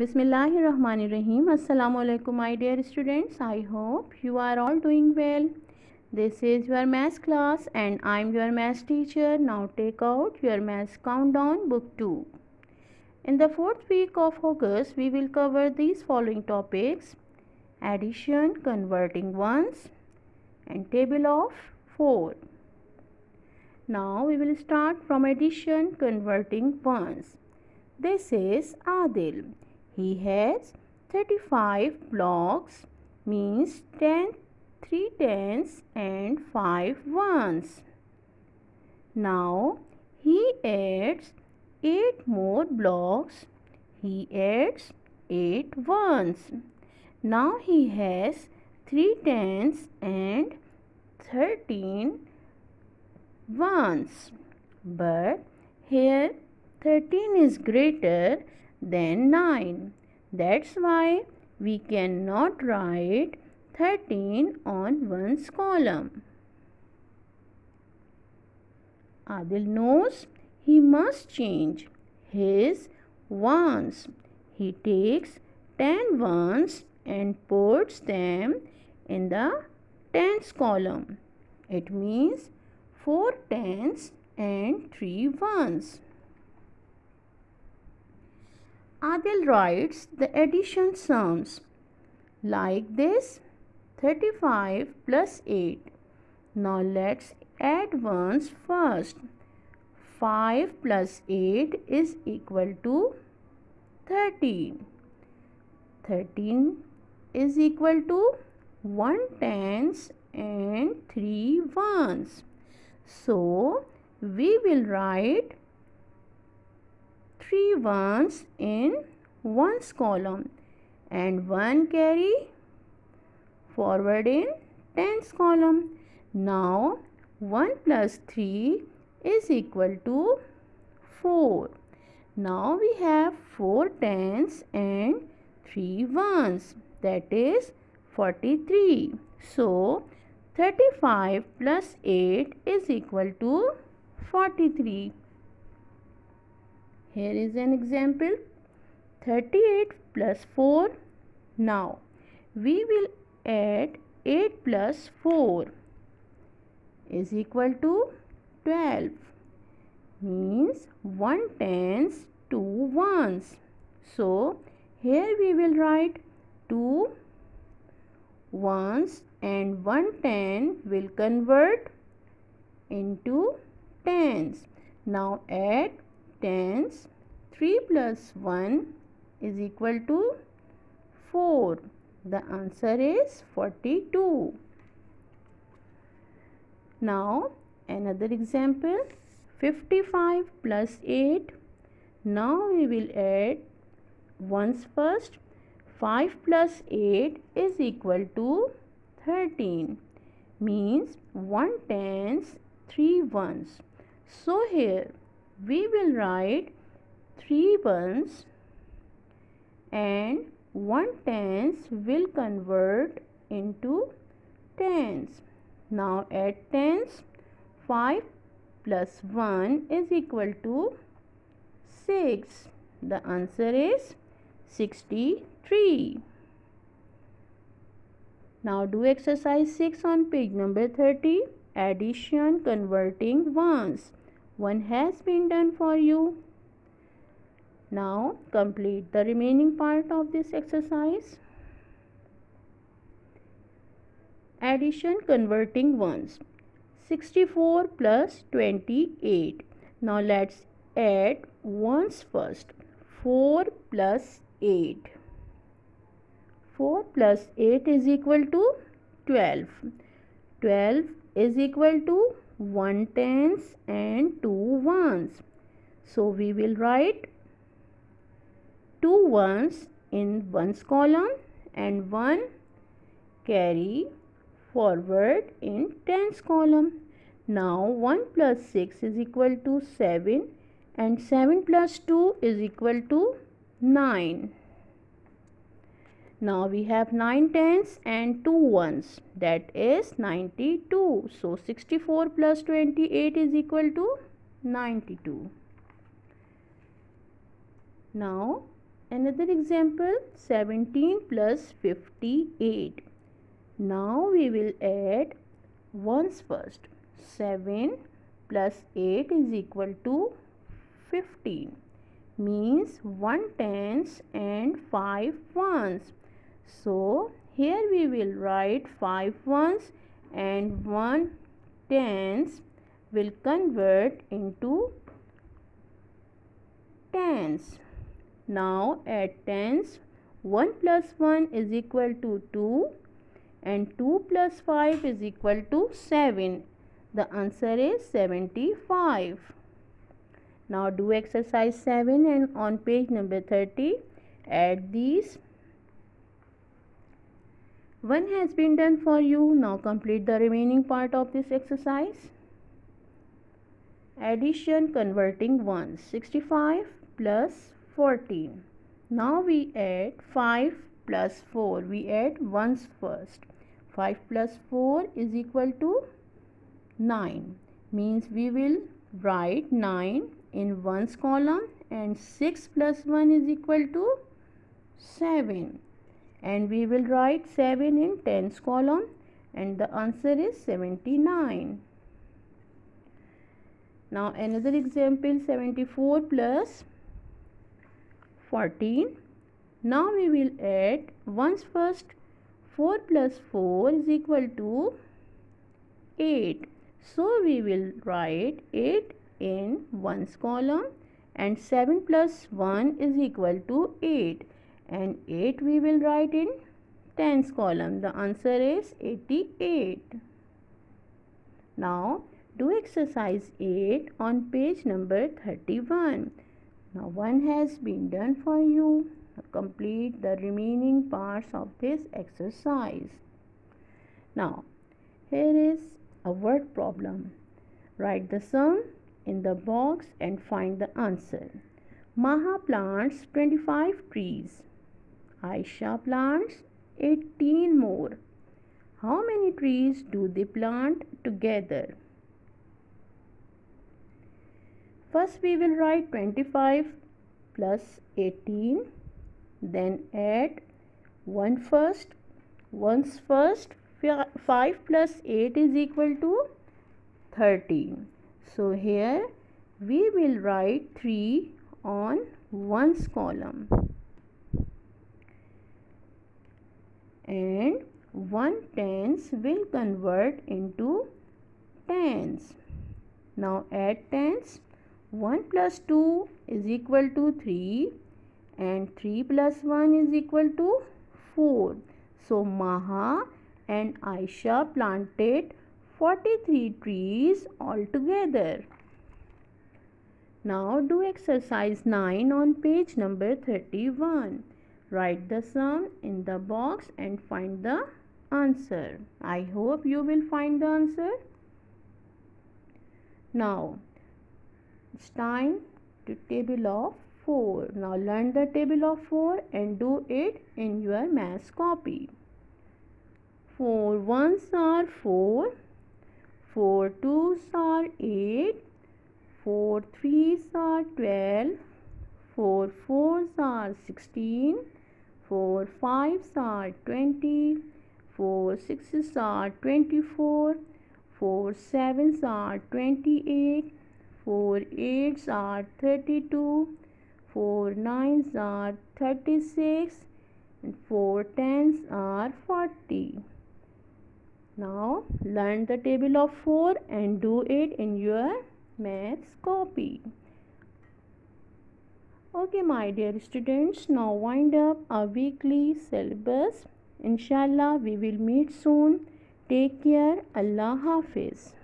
Bismillahirrahmanirrahim. Assalamu alaikum, my dear students. I hope you are all doing well. This is your maths class and I am your maths teacher. Now take out your maths countdown book 2. In the fourth week of August, we will cover these following topics addition, converting ones, and table of 4. Now we will start from addition, converting ones. This is Adil. He has 35 blocks means 10 3 tens and 5 ones. Now he adds 8 more blocks. He adds 8 ones. Now he has 3 tens and 13 ones. But here 13 is greater than 9. That's why we cannot write 13 on one's column. Adil knows he must change his ones. He takes 10 ones and puts them in the tens column. It means 4 tens and 3 ones. Adil writes the addition sums like this 35 plus 8. Now let's add ones first. 5 plus 8 is equal to 13. 13 is equal to 1 tens and 3 ones. So we will write three ones in ones column and one carry forward in tens column. Now 1 plus 3 is equal to 4. Now we have 4 tens and 3 ones that is 43. So 35 plus 8 is equal to 43. Here is an example 38 plus 4. Now we will add 8 plus 4 is equal to 12 means 1 tens 2 ones. So here we will write 2 ones and 1 ten will convert into tens. Now add tens 3 plus 1 is equal to 4 the answer is 42 now another example 55 plus 8 now we will add ones first. 5 plus 8 is equal to 13 means 1 tens 3 ones. So here we will write 3 ones and 1 tens will convert into tens. Now add tens 5 plus 1 is equal to 6. The answer is 63. Now do exercise 6 on page number 30. Addition converting ones one has been done for you. Now complete the remaining part of this exercise. Addition converting ones. 64 plus 28. Now let's add ones first. 4 plus 8. 4 plus 8 is equal to 12. 12 is equal to 1 tens and 2 ones. So we will write 2 ones in ones column and 1 carry forward in tens column. Now 1 plus 6 is equal to 7 and 7 plus 2 is equal to 9. Now we have 9 tens and 2 ones. That is 92. So 64 plus 28 is equal to 92. Now another example 17 plus 58 now we will add ones first. 7 plus 8 is equal to 15 means 1 tens and 5 ones so here we will write 5 ones and 1 tens will convert into tens. Now add tens. 1 plus 1 is equal to 2 and 2 plus 5 is equal to 7. The answer is 75. Now do exercise 7 and on page number 30 add these. One has been done for you. Now complete the remaining part of this exercise. Addition converting ones 65 plus 14. Now we add 5 plus 4. We add ones first. 5 plus 4 is equal to 9. Means we will write 9 in ones column and 6 plus 1 is equal to 7. And we will write 7 in tens column and the answer is 79. Now another example 74 plus 14. Now we will add ones first 4 plus 4 is equal to 8. So we will write 8 in ones column and 7 plus 1 is equal to 8 and 8 we will write in tens column. The answer is 88. Now do exercise 8 on page number 31. Now one has been done for you. Complete the remaining parts of this exercise. Now here is a word problem. Write the sum in the box and find the answer. Maha plants 25 trees. Aisha plants 18 more. How many trees do they plant together? First we will write 25 plus 18 then add 1 first ones first 5 plus 8 is equal to 13 so here we will write 3 on ones column and 1 tens will convert into tens now add tens 1 plus 2 is equal to 3 and 3 plus 1 is equal to 4. So Maha and Aisha planted 43 trees altogether. Now do exercise 9 on page number 31. Write the sum in the box and find the answer. I hope you will find the answer. Now it's time to table of 4 now learn the table of 4 and do it in your maths copy. 4 ones are 4 4 twos are 8 4 threes are 12 4 fours are 16 4 fives are 20 4 sixes are 24 4 sevens are 28 4 8s are 32 4 9s are 36 and 4 10s are 40 now learn the table of 4 and do it in your maths copy okay my dear students now wind up our weekly syllabus. Inshallah we will meet soon. Take care. Allah hafiz